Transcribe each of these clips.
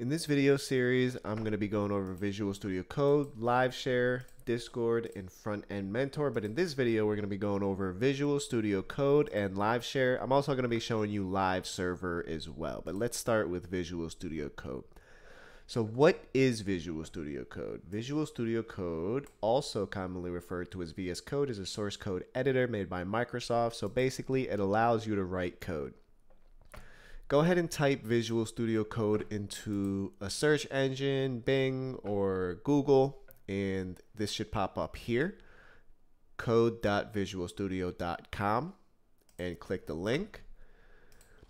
In this video series, I'm going to be going over Visual Studio Code, Live Share, Discord, and Front End Mentor. But in this video, we're going to be going over Visual Studio Code and Live Share. I'm also going to be showing you Live Server as well. But let's start with Visual Studio Code. So what is Visual Studio Code? Visual Studio Code, also commonly referred to as VS Code, is a source code editor made by Microsoft. So basically, it allows you to write code go ahead and type Visual Studio Code into a search engine, Bing or Google, and this should pop up here code.visualstudio.com and click the link.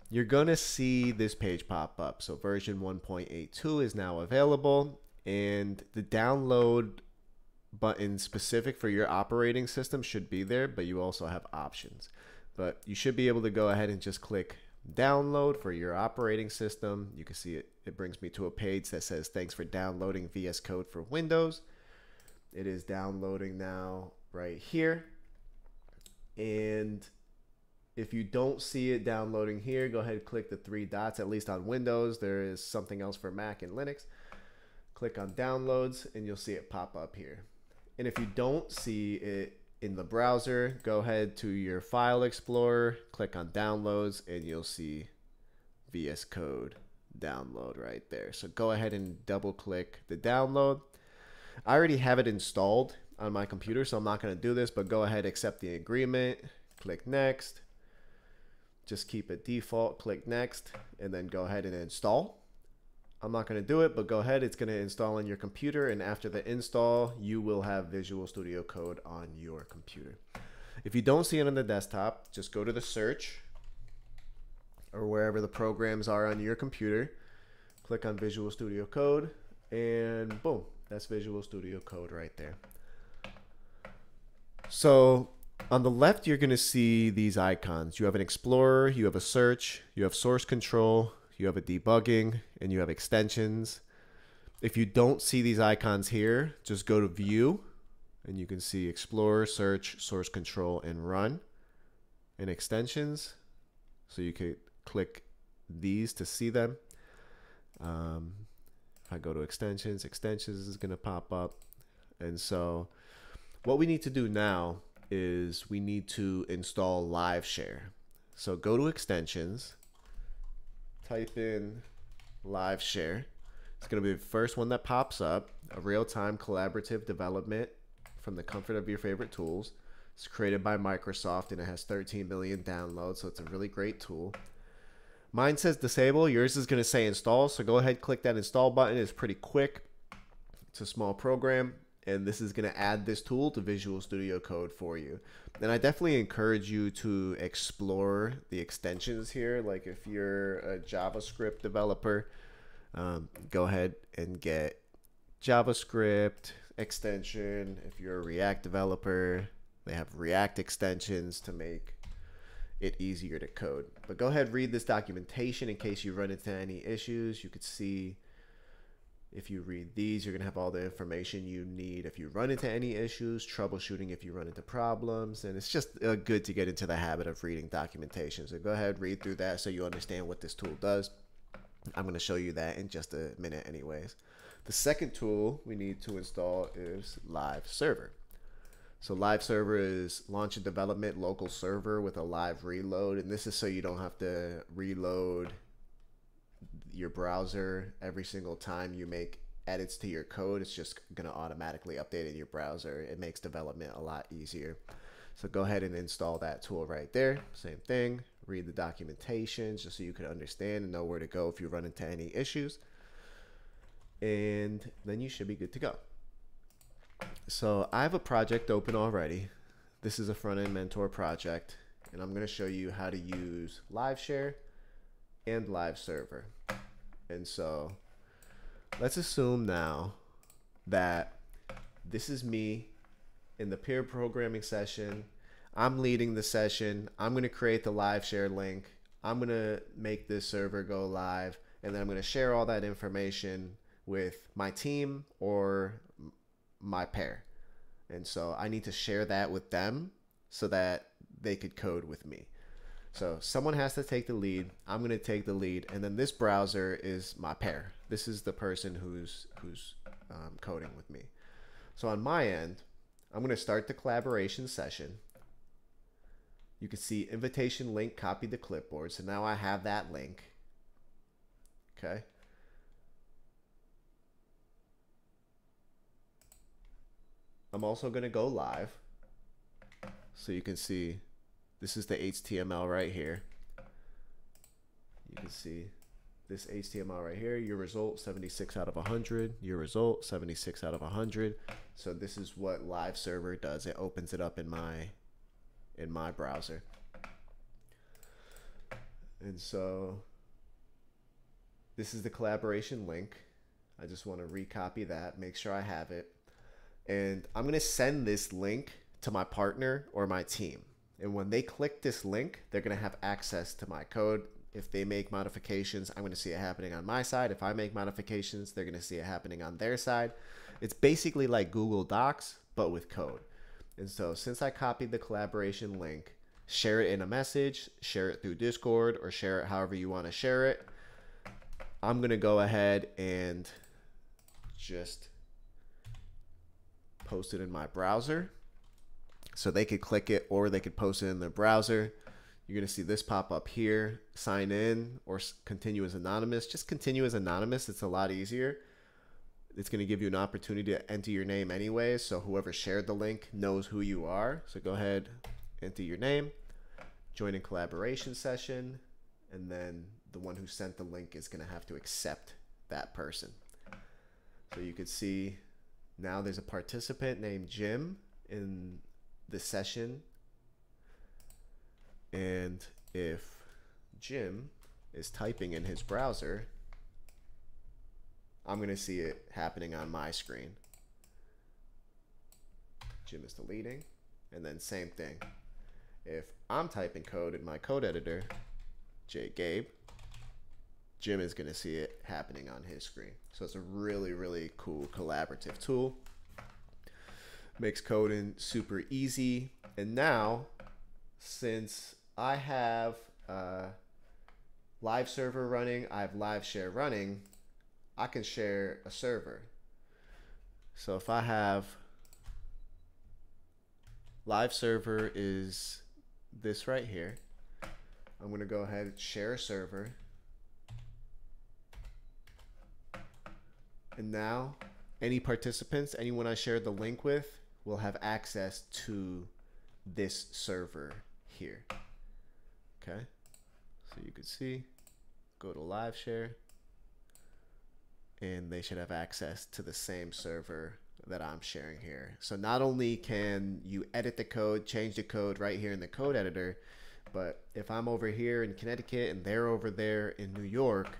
You're going to see this page pop up. So version 1.82 is now available and the download button specific for your operating system should be there, but you also have options. But you should be able to go ahead and just click download for your operating system. You can see it, it brings me to a page that says thanks for downloading VS Code for Windows. It is downloading now right here. And if you don't see it downloading here, go ahead and click the three dots, at least on Windows. There is something else for Mac and Linux. Click on downloads and you'll see it pop up here. And if you don't see it in the browser, go ahead to your file explorer, click on downloads, and you'll see VS Code download right there. So go ahead and double click the download. I already have it installed on my computer, so I'm not going to do this, but go ahead, accept the agreement, click next. Just keep it default, click next, and then go ahead and install. I'm not going to do it, but go ahead. It's going to install on your computer. And after the install, you will have Visual Studio Code on your computer. If you don't see it on the desktop, just go to the search or wherever the programs are on your computer. Click on Visual Studio Code and boom, that's Visual Studio Code right there. So on the left, you're going to see these icons. You have an Explorer, you have a search, you have source control, you have a debugging, and you have extensions. If you don't see these icons here, just go to view and you can see Explorer, Search, Source Control, and Run and extensions. So you could click these to see them. Um, if I go to extensions, extensions is going to pop up. And so what we need to do now is we need to install live share. So go to extensions type in live share. It's going to be the first one that pops up, a real-time collaborative development from the comfort of your favorite tools. It's created by Microsoft and it has 13 million downloads, so it's a really great tool. Mine says disable, yours is going to say install, so go ahead click that install button. It's pretty quick. It's a small program and this is going to add this tool to Visual Studio Code for you. And I definitely encourage you to explore the extensions here. Like if you're a JavaScript developer, um, go ahead and get JavaScript extension. If you're a React developer, they have React extensions to make it easier to code. But go ahead, read this documentation in case you run into any issues. You could see if you read these, you're going to have all the information you need if you run into any issues, troubleshooting if you run into problems, and it's just uh, good to get into the habit of reading documentation. So go ahead, and read through that so you understand what this tool does. I'm going to show you that in just a minute anyways. The second tool we need to install is Live Server. So Live Server is launch and development local server with a live reload, and this is so you don't have to reload your browser every single time you make edits to your code. It's just going to automatically update in your browser. It makes development a lot easier. So go ahead and install that tool right there. Same thing. Read the documentation just so you can understand and know where to go if you run into any issues. And then you should be good to go. So I have a project open already. This is a front-end mentor project. And I'm going to show you how to use LiveShare and Live Server. And so let's assume now that this is me in the pair programming session. I'm leading the session. I'm going to create the live share link. I'm going to make this server go live. And then I'm going to share all that information with my team or my pair. And so I need to share that with them so that they could code with me. So someone has to take the lead. I'm going to take the lead, and then this browser is my pair. This is the person who's who's um, coding with me. So on my end, I'm going to start the collaboration session. You can see invitation link copy the clipboard. So now I have that link. Okay. I'm also going to go live. So you can see this is the HTML right here. You can see this HTML right here, your result 76 out of 100, your result 76 out of 100. So this is what live server does. It opens it up in my in my browser. And so this is the collaboration link. I just want to recopy that, make sure I have it. And I'm going to send this link to my partner or my team. And when they click this link, they're going to have access to my code. If they make modifications, I'm going to see it happening on my side. If I make modifications, they're going to see it happening on their side. It's basically like Google Docs, but with code. And so since I copied the collaboration link, share it in a message, share it through Discord, or share it however you want to share it. I'm going to go ahead and just post it in my browser. So they could click it or they could post it in their browser. You're going to see this pop up here sign in or continue as anonymous. Just continue as anonymous. It's a lot easier. It's going to give you an opportunity to enter your name anyway. So whoever shared the link knows who you are. So go ahead, enter your name, join a collaboration session, and then the one who sent the link is going to have to accept that person. So you could see now there's a participant named Jim in the session. And if Jim is typing in his browser, I'm going to see it happening on my screen. Jim is deleting. And then same thing. If I'm typing code in my code editor, J Gabe, Jim is going to see it happening on his screen. So it's a really, really cool collaborative tool makes coding super easy. And now, since I have uh, live server running, I have live share running, I can share a server. So if I have live server is this right here. I'm going to go ahead and share a server. And now any participants, anyone I shared the link with, will have access to this server here. Okay, so you can see, go to live share, and they should have access to the same server that I'm sharing here. So not only can you edit the code, change the code right here in the code editor, but if I'm over here in Connecticut and they're over there in New York,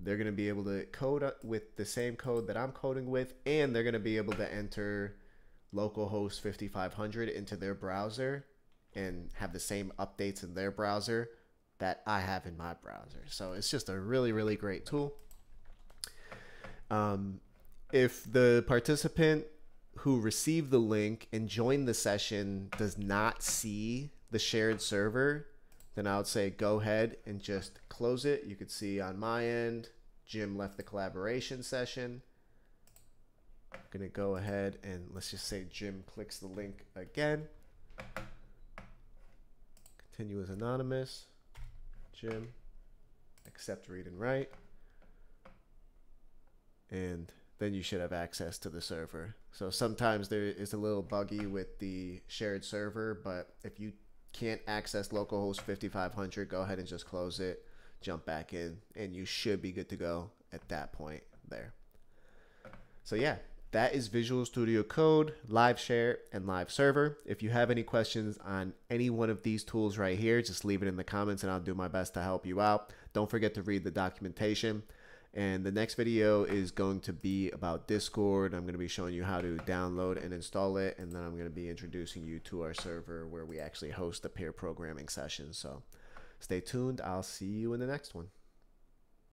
they're going to be able to code with the same code that I'm coding with, and they're going to be able to enter localhost 5500 into their browser and have the same updates in their browser that I have in my browser. So it's just a really, really great tool. Um, if the participant who received the link and joined the session does not see the shared server, then I would say go ahead and just close it. You could see on my end, Jim left the collaboration session. I'm going to go ahead and let's just say Jim clicks the link again. Continue as anonymous. Jim, accept read and write. And then you should have access to the server. So sometimes there is a little buggy with the shared server, but if you can't access localhost 5500, go ahead and just close it, jump back in, and you should be good to go at that point there. So yeah, that is Visual Studio Code, Live Share, and Live Server. If you have any questions on any one of these tools right here, just leave it in the comments and I'll do my best to help you out. Don't forget to read the documentation. And the next video is going to be about Discord. I'm going to be showing you how to download and install it. And then I'm going to be introducing you to our server where we actually host the pair programming sessions. So stay tuned. I'll see you in the next one.